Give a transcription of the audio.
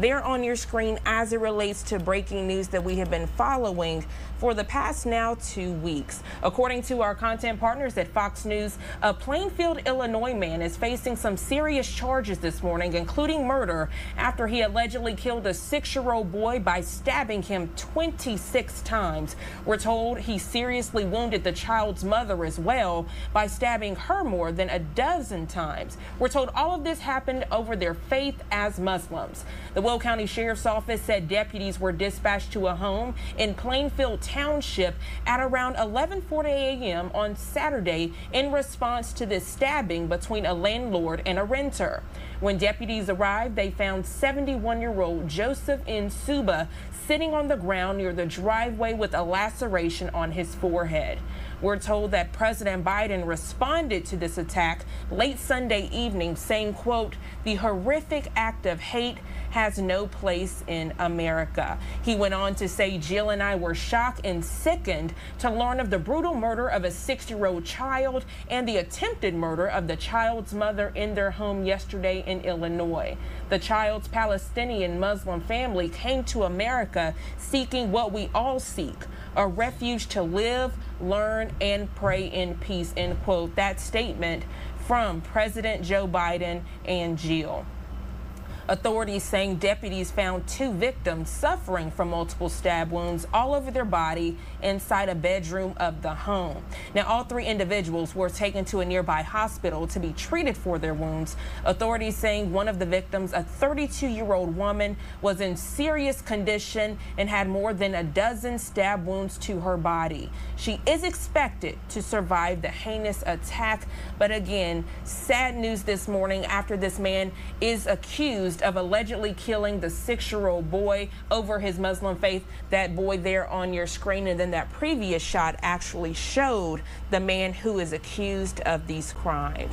there on your screen as it relates to breaking news that we have been following for the past now two weeks. According to our content partners at Fox News, a Plainfield, Illinois man is facing some serious charges this morning, including murder, after he allegedly killed a six-year-old boy by stabbing him 26 times. We're told he seriously wounded the child's mother as well by stabbing her more than a dozen times. We're told all of this happened over their faith as Muslims. The Will County Sheriff's Office said deputies were dispatched to a home in Plainfield Township at around 11:40 a.m. on Saturday in response to this stabbing between a landlord and a renter. When deputies arrived, they found 71-year-old Joseph Czuba sitting on the ground near the driveway with a laceration on his forehead. We're told that President Biden responded to this attack late Sunday evening, saying, quote, the horrific act of hate has no place in America. He went on to say, Jill and I were shocked and sickened to learn of the brutal murder of a six-year-old child and the attempted murder of the child's mother in their home yesterday in Illinois. The child's Palestinian Muslim family came to America seeking what we all seek, a refuge to live, learn, and pray in peace, end quote. That statement from President Joe Biden and Jill. Authorities saying deputies found two victims suffering from multiple stab wounds all over their body inside a bedroom of the home. Now, all three individuals were taken to a nearby hospital to be treated for their wounds. Authorities saying one of the victims, a 32 year old woman, was in serious condition and had more than a dozen stab wounds to her body. She is expected to survive the heinous attack. But again, sad news this morning after this man is accused accused of allegedly killing the six-year-old boy over his Muslim faith. That boy there on your screen, and then that previous shot actually showed the man who is accused of these crimes.